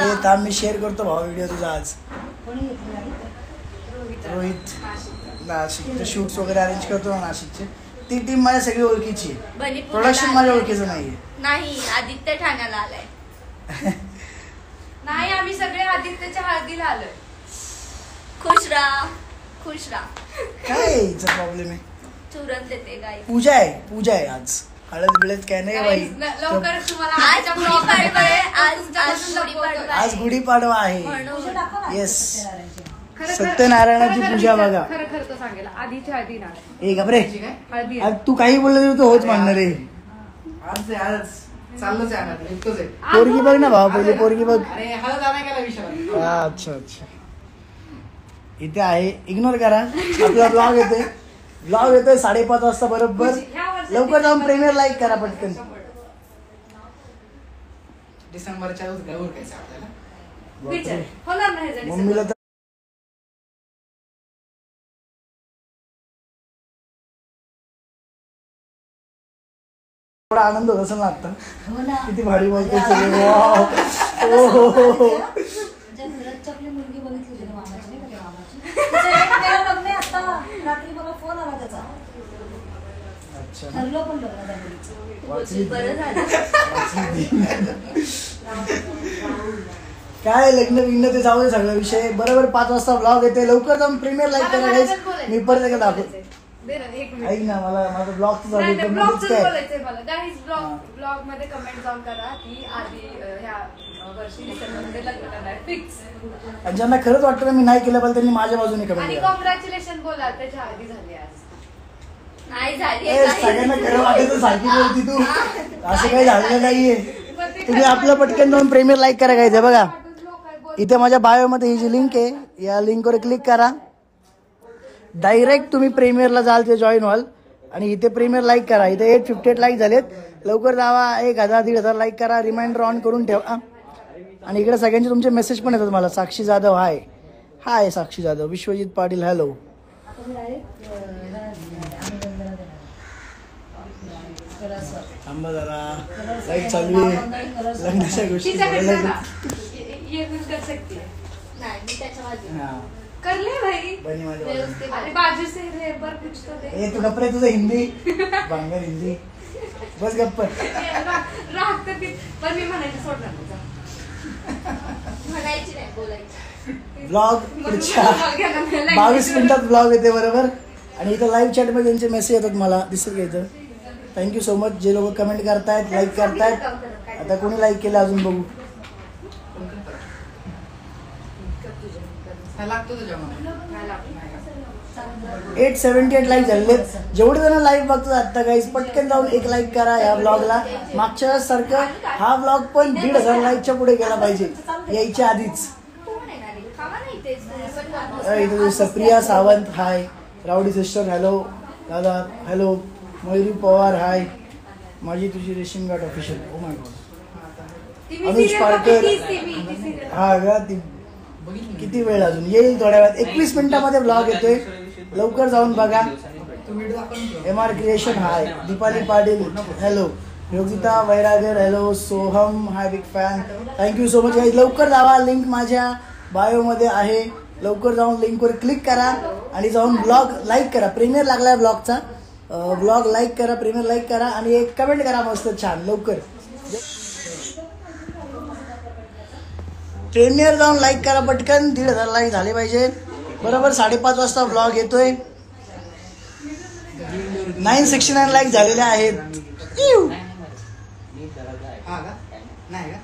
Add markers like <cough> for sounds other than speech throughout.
अरे थांब मी शेअर करतो भाऊ व्हिडिओ तुझा आज? रोहित. नाशिकचे. शूट्स वगैरे अरेंज करतो ना नाशिकचे. ती टीम माझ्या सगळी ओळखीची आहे. प्रोडक्शन माझ्या. ओळखीचं नाहीये. नाही आदित्य ठाण्याला आलाय. <laughs> नाही आम्ही सगळे आदित्यच्या हळदीला आलोय. खुश राहा खुश राहा काय हिचा प्रॉब्लेम आहे? चुरण देते गाई पूजा आहे पूजा आहे आज. हळद बिळद काय नाही बाई. लवकर तुम्हाला आज गुढीपाडवा आहे. आज आज. गुढीपाडवा आहे. Yes. सत्यनारायणची. पूजा बघा. खरं खरं तो सांगेल. आधीच्या आधी ना. ए हळदी आज तू काही बोललं तरी तू होच म्हणणार आहे. आज आहे, आज. चाललंच आहे आता इतकंच आहे. पोरगी बघ ना भाऊ पहिली पोरगी बघ. अरे हळद आणाय गेला विषय हा, अच्छा अच्छा. इथे आहे. इग्नोर करा. आपला ब्लॉग येतोय. ब्लॉग येतोय साडेपाच वाजता बरोबर. लवकर जाऊन प्रेमियर लाईक करा पटकन. डिसेंबरच्या घर उरकायचं आपल्याला. विचार. होणार नाही मम्मीला तर थोडा आनंद होत असेल ना आता हो ना. किती भारी बोलते सगळे. <laughs> हो. हो हो. म्हणजे नीरजची आपली मुलगी बघितली होती ना मामाची नाही का त्या मामाची तिचं एक मेला लग्न आहे आता रात्री मला फोन आला त्याचा अच्छा ठरलं पण लग्न त्या मुलीचं बोलशील, बरं झालं. काय लग्न बिग्न ते जाऊ दे सगळा विषय. बरोबर पाच वाजता ब्लॉग येते लवकर जाऊन प्रीमियर लाईक करा बोलायचं. मी परत एकदा दाखवतो. दे ना, एक मिनिट. ऐक ना मला माझं बोलायचंय मला. Guys blog. ब्लॉगमध्ये कमेंट जाऊन करा की आधी अं, ह्या अं, वर्षी डिसेंबरमध्ये लग्न करणार. फिक्स आणि ज्यांना खरंच वाटतं मी नाही केलं पाहिजे त्यांनी माझ्या बाजूने कमेंट आणि कॉंग्रॅच्युलेशन बोला. त्याच्या आधी झाली आज. नाही झाली ए, सगळ्यांना खरं वाटायचं सारखी बोलती तू असं काही झालेलं नाहीये. ते तुम्ही आपलं पटकन जाऊन प्रेमियर लाईक करा काय बघा. काय बोल- इथे माझ्या बायो मध्ये ही जी लिंक आहे या लिंकवर क्लिक करा. डायरेक्ट तुम्ही प्रीमियरला जाल ते जॉईन व्हाल. आणि इथे प्रीमियर लाईक करा. इथे एट फिफ्टी एट लाईक झालेत. लवकर जावा. एक हजार दीड हजार लाईक करा. रिमाइंडर ऑन करून ठेवा. आणि इकडे सगळ्यांचे तुमचे मेसेज पण येतात मला. Sakshi Jadhav hi hi Sakshi Jadhav. Vishwajit Patil hello आता मी डायरेक्ट आनंदला देणार कलर्सवर. थांबा जरा. चालू आहे. लग्नाच्या गोष्टी कर है हा, ले भाई. बनी माझ्या अरे बाजू से रे पर कुछ तो दे. ए तू गप्प रे तुझं हिंदी. बांगर हिंदी. बस गप्प. राहत पण मी म्हणायचं सोडणार तुझा म्हणायची नाही बोलायची. ब्लॉग पुढच्या बावीस मिनिटात ब्लॉग येते बरोबर? आणि इथं लाईव्ह चॅटमध्ये त्यांचे मेसेज येतात मला. दिसत का इथं? थँक्यू सो मच जे लोक कमेंट करतायत लाईक करतायत आता कोणी लाईक केलं अजून बघू. एट सेव्हन्टी एट लाईक आहेत. जेवढे जण लाईव्ह बघतात आता काहीच पटकन जाऊन एक लाईक करा या ब्लॉगला मागच्या सारखं हा ब्लॉग पण दीड हजार लाईकच्या पुढे गेला पाहिजे. यायच्या आधीच. Supriya Sawant hi rowdy sister hello दादा hello Mayuri Pawar hi. Majhi Tujhi Reshim Gath official oh my god Anuj Parkar. हा ती. बघितली किती वेळ अजून? येईल थोड्या वेळात. एकवीस मिनिटामध्ये ब्लॉग येतोय. लवकर जाऊन बघा. M R creation hi. Deepali Patil hello Yogita Vairagar hello Soham hi big fan thank you so much guys लवकर जावा. लिंक माझ्या बायोमध्ये आहे. लवकर जाऊन लिंकवर क्लिक करा. आणि जाऊन ब्लॉग लाईक करा. प्रीमियर लागलाय ब्लॉगचा ब्लॉग लाईक करा प्रीमियर लाईक करा आणि एक कमेंट करा मस्त छान लवकर. प्रीमियर जाऊन लाईक करा पटकन दीड हजार लाईक झाले पाहिजे. बरोबर साडेपाच वाजता ब्लॉग येतोय. नाईन सिक्स्टी नाईन लाईक झालेले आहेत. इव. हा का? नाही का?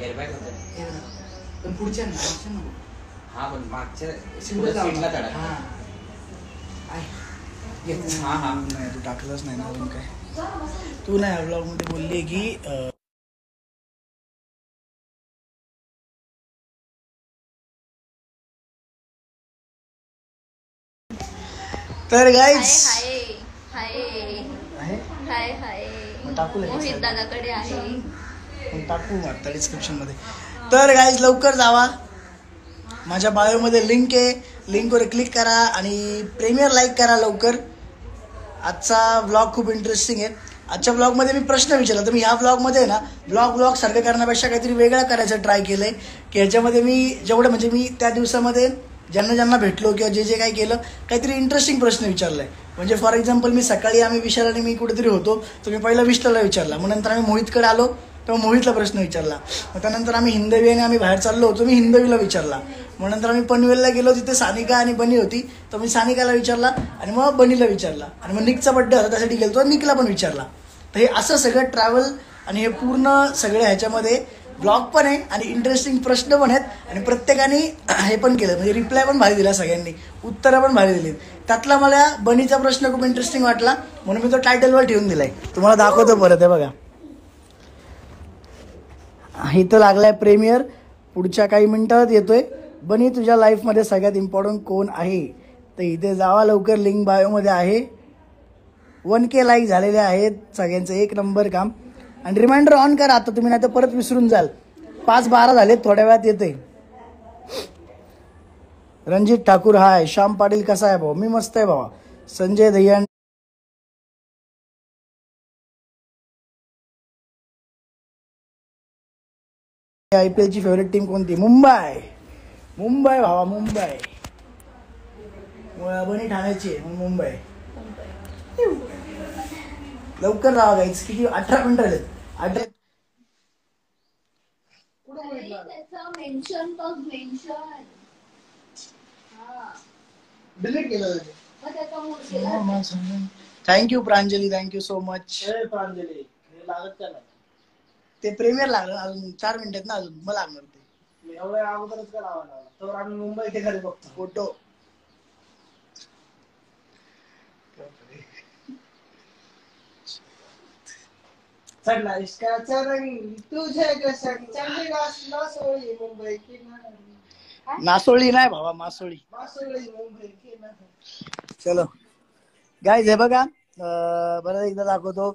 एअरबॅग होतं हे ना. पण पुढच्या. हा हा. नाही तू टाकलंच नाही ना अजून काय. तू नाही ब्लॉगमध्ये बोलली की तर हाय गाईज हाय. हाय हाय हाय. मग टाकू दादाकडे आहे. टाकू आता डिस्क्रिप्शनमध्ये. तर गाईज लवकर जावा. माझ्या बायोमध्ये लिंक आहे. लिंकवर क्लिक करा आणि प्रीमियर लाईक करा लवकर. आजचा ब्लॉग खूप इंटरेस्टिंग आहे. आजच्या ब्लॉगमध्ये मी प्रश्न विचारला. तर मी ह्या ब्लॉगमध्ये ना ब्लॉग ब्लॉग सर्वे करण्यापेक्षा काहीतरी वेगळं करायचं ट्राय केलं आहे की ह्याच्यामध्ये मी जेवढं म्हणजे मी त्या दिवसामध्ये ज्यांना ज्यांना भेटलो किंवा जे जे काही केलं काहीतरी इंटरेस्टिंग प्रश्न विचारलाय. म्हणजे फॉर एक्झाम्पल मी सकाळी आम्ही विशाल आणि मी कुठेतरी होतो तर मी पहिला विशालला विचारला. मग नंतर आम्ही मोहितकडे आलो. तेव्हा मोहितला प्रश्न विचारला. मग त्यानंतर आम्ही हिंदवी आणि आम्ही बाहेर चाललो होतो मी हिंदवीला विचारला. मग नंतर आम्ही पनवेलला गेलो तिथे सानिका आणि बनी होती. तर मी सानिकाला विचारला आणि मग बनीला विचारला. आणि मग निकचा बड्डे होता त्यासाठी गेलो तर निकला पण विचारला. तर हे असं सगळं ट्रॅव्हल आणि हे पूर्ण सगळं ह्याच्यामध्ये ब्लॉग पण आहे आणि इंटरेस्टिंग प्रश्न पण आहेत. आणि प्रत्येकाने हे पण केलं म्हणजे रिप्लाय पण भारी दिला सगळ्यांनी. उत्तरं पण भारी दिली त्यातला मला बनीचा प्रश्न खूप इंटरेस्टिंग वाटला म्हणून मी तो टायटलवर ठेवून दिलाय. तुम्हाला दाखवतो परत आहे बघा. इथं लागलाय प्रेमियर. पुढच्या काही मिनिटात येतोय. बनी तुझ्या लाईफमध्ये सगळ्यात इम्पॉर्टंट कोण आहे? तर इथे जावा लवकर. लिंक बायोमध्ये आहे. वन के लाईक झालेले आहेत सगळ्यांचं. एक नंबर काम. आणि रिमाइंडर ऑन करा. आता तुम्ही नाही तर परत विसरून जाल. पाच बारा झाले थोड्या वेळात येते रणजित ठाकूर हाय श्याम पाटील कसा आहे भाऊ? मी मस्त आहे भावा. संजय दह्यान आय पी एलची फेवरेट टीम कोणती? मुंबई. मुंबई भावा मुंबई. मुळा बनी ठाण्याची आहे, मुंबई. लवकर राहा गाईच किती? अठरा मिनिटं झालेत. अठरा मेन्शन बघ मेन्शन डिलीट केलं thank you Pranjali thank you so much Pranjali. लागत का नाही? ते प्रीमियर लागलं. अजून चार मिनिटात ना अजून मला लागणार ते. एवढ्या अगोदरच का लावा लावला तर आम्ही मुंबई ते घरी बघतो. फोटो. चढला इश्काचा रंग तुझे सोळी मुंबई किनारी नासोळी नाही भावा मासोळी. मासोळी मुंबई किनारी चलो. गाईज हे बघा अं, बरं एकदा दाखवतो.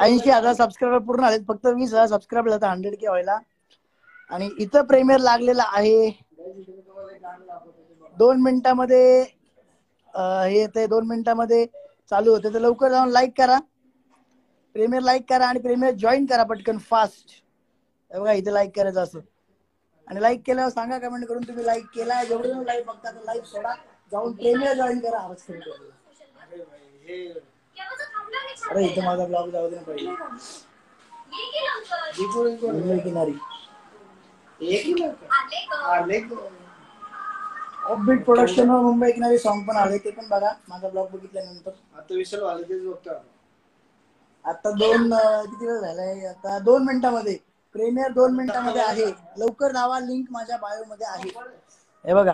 ऐंशी हजार सबस्क्रायबर पूर्ण आलेत. फक्त वीस हजार सबस्क्राईब झाले हंड्रेड के व्हायला. आणि इथं प्रेमियर लागलेला आहे. दोन मिनिटामध्ये हे येते दोन मिनिटामध्ये चालू होते तर लवकर जाऊन लाईक करा. प्रेमियर लाईक करा आणि प्रेमियर जॉईन करा पटकन फास्ट बघा इथे लाईक करायचं असं. आणि लाईक केल्यावर सांगा कमेंट करून तुम्ही लाईक केला जेवढे लाईक बघता लाईक सोडा. जाऊन प्रेमियर जॉईन करा. आवाज करा. अरे इथं माझा ब्लॉग जाऊ दे ना पहिले. मुंबई किनारी. प्रोडक्शन मुंबई किनारी सॉन्ग पण आले ते पण बघा. माझा ब्लॉग बघितल्यानंतर. आता विशाल वाले तेच बघतो आता दोन किती वेळ झालाय? आता दोन मिनिटामध्ये. प्रीमियर दोन मिनिटामध्ये आहे. लवकर धावा लिंक माझ्या बायो मध्ये आहे. हे बघा.